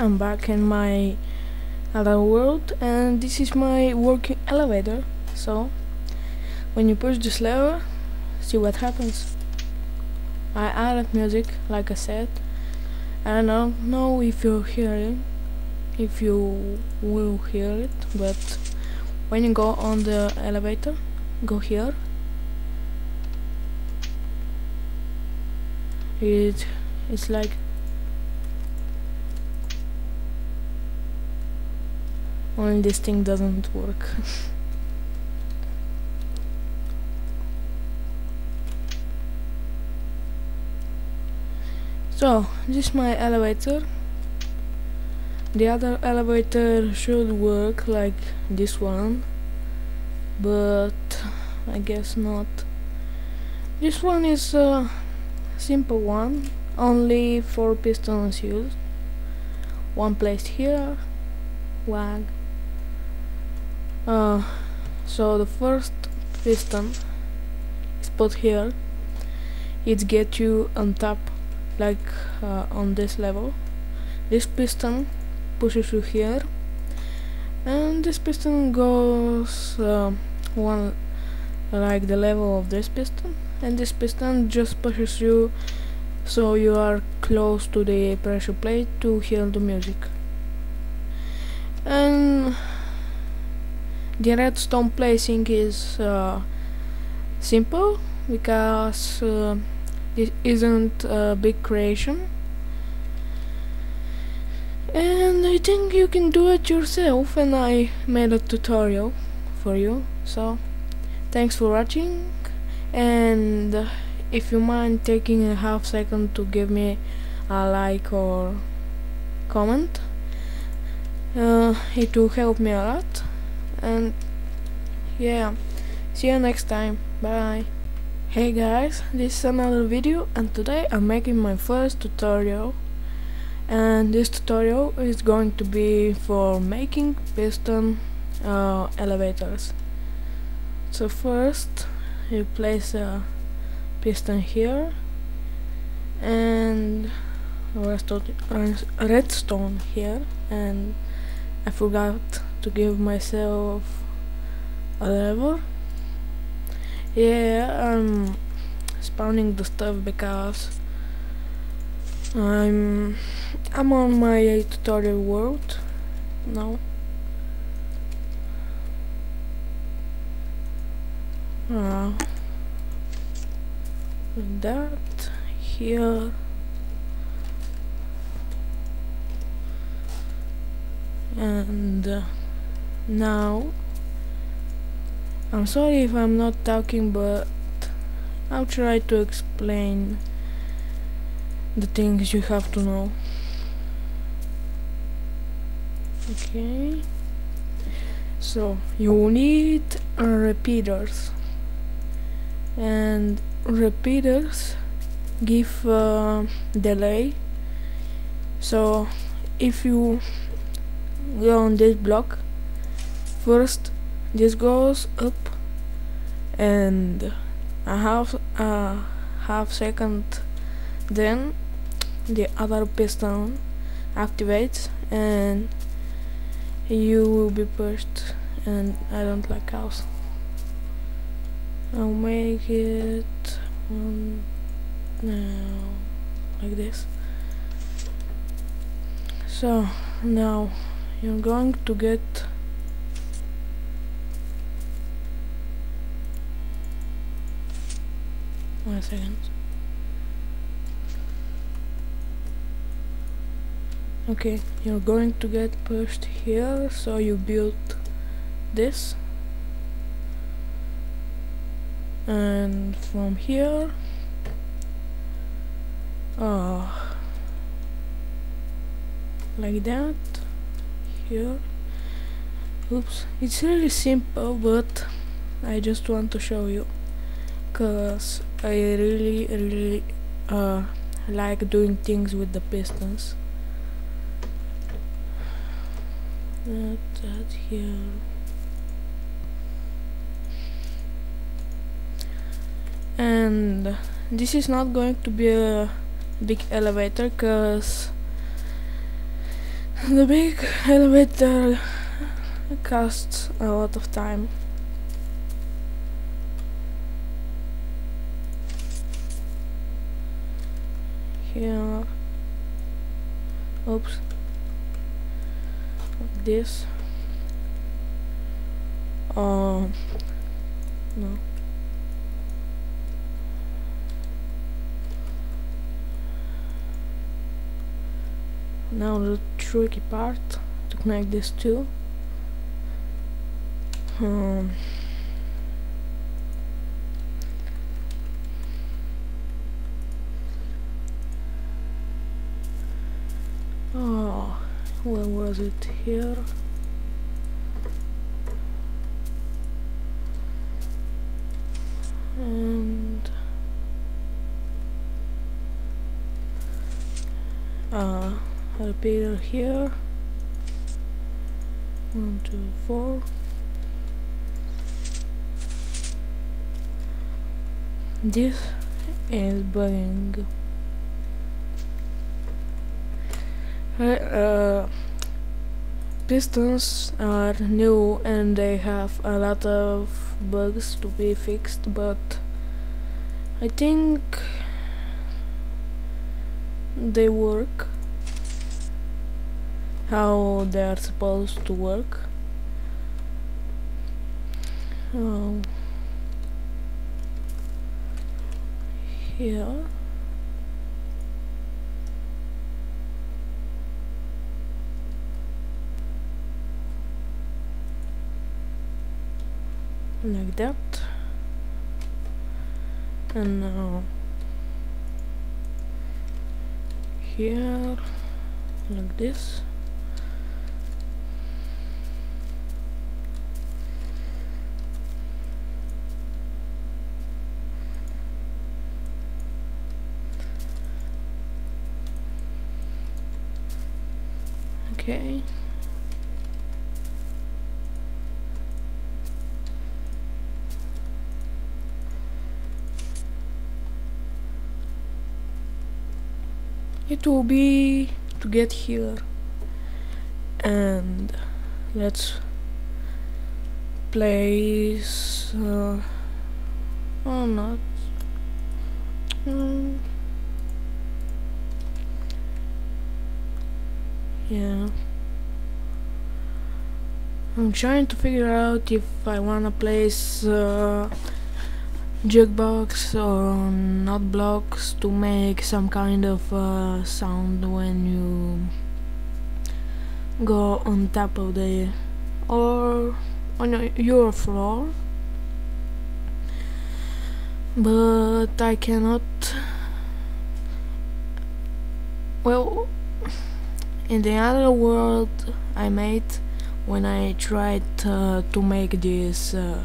I'm back in my other world and this is my working elevator. So, when you push this lever, see what happens. I added music, like I said, and I don't know if you hear it, if you will hear it, but when you go on the elevator, go here. It it's like only this thing doesn't work. So this is my elevator. The other elevator should work like this one but I guess not. This one is a simple one only four pistons used. One placed here one uh, so the first piston is put here it gets you on top like uh, on this level. This piston pushes you here and this piston goes uh, one like the level of this piston and this piston just pushes you so you are close to the pressure plate to hear the music. And the redstone placing is uh, simple because uh, this isn't a big creation. And I think you can do it yourself and I made a tutorial for you. So thanks for watching and if you mind taking a half second to give me a like or comment uh, it will help me a lot and yeah. See you next time. Bye. Hey guys. This is another video and today I'm making my first tutorial. And this tutorial is going to be for making piston uh, elevators. So first you place a piston here and redstone here. And I forgot to give myself a lever. Yeah I'm spawning the stuff because I'm I'm on my tutorial world now. Uh, that here. And uh, now I'm sorry if I'm not talking but I'll try to explain the things you have to know. Okay. So you need repeaters. And repeaters give uh, delay. So if you go on this block first this goes up and a half a half second then the other piston activates and you will be pushed and I don't like cows I'll make it um, now like this. So now you're going to get one second. Okay you're going to get pushed here so you build this. And from here uh, like that here. Oops it's really simple but I just want to show you cause I really really uh, like doing things with the pistons that, that here and this is not going to be a big elevator cause The big elevator costs a lot of time. Here, oops, this. Oh, no. Now the tricky part to connect these two. Um, where was it? Here? And uh repeater here. One two four. This is bugging uh, pistons are new and they have a lot of bugs to be fixed but I think they work how they are supposed to work. Um, here like that. And now here like this okay it will be to get here. And let's place uh, oh not mm, yeah. I'm trying to figure out if I wanna place uh, jukebox or note blocks to make some kind of uh, sound when you go on top of the or on your floor. But I cannot well in the other world I made when I tried uh, to make this uh,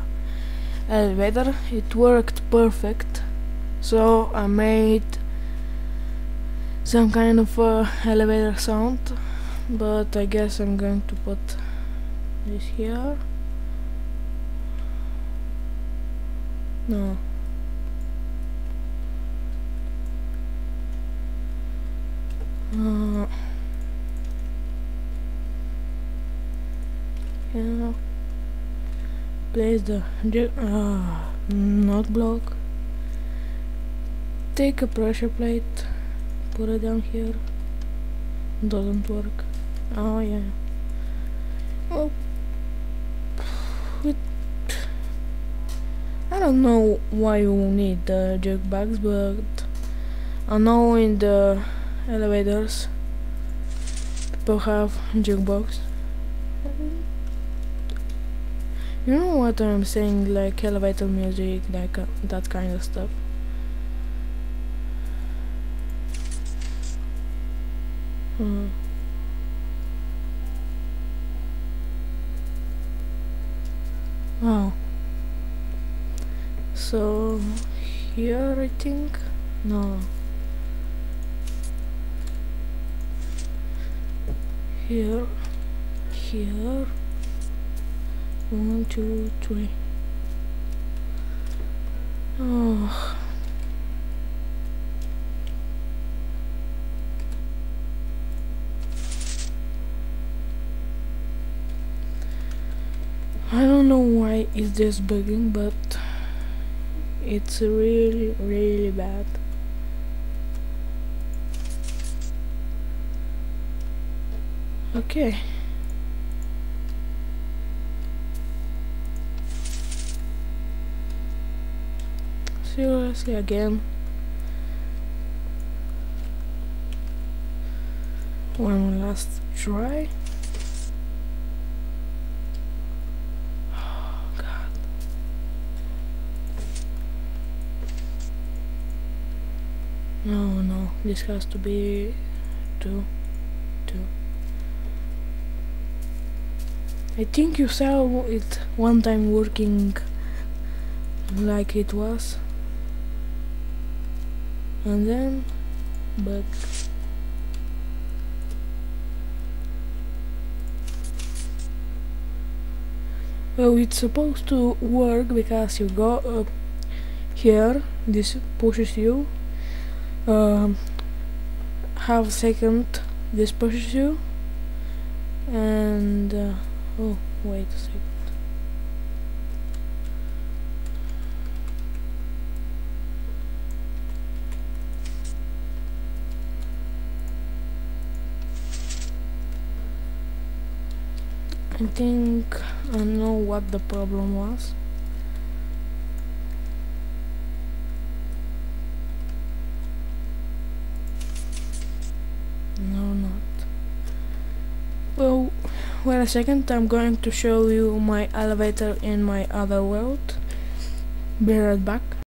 elevator it worked perfect. So I made some kind of uh, elevator sound but I guess I'm going to put this here. No. Uh, yeah place the uh, note block. Take a pressure plate put it down here. Doesn't work. Oh yeah well it, I don't know why you need the jukebox but I know in the elevators people have jukebox you know what I'm saying, like elevator music, like uh, that kind of stuff. Hmm. Oh. So here I think no. Here, here. One, two, three. Oh. I don't know why is this bugging, but it's really, really bad. Okay. Seriously again. One last try. Oh god. No no. This has to be two two I think you saw it one time working like it was and then but well it's supposed to work because you go up here this pushes you um, half second this pushes you and uh, oh wait a second I think I know what the problem was. No, not. Well, wait a second, I'm going to show you my elevator in my other world. Be right back.